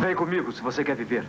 Vem comigo se você quer viver.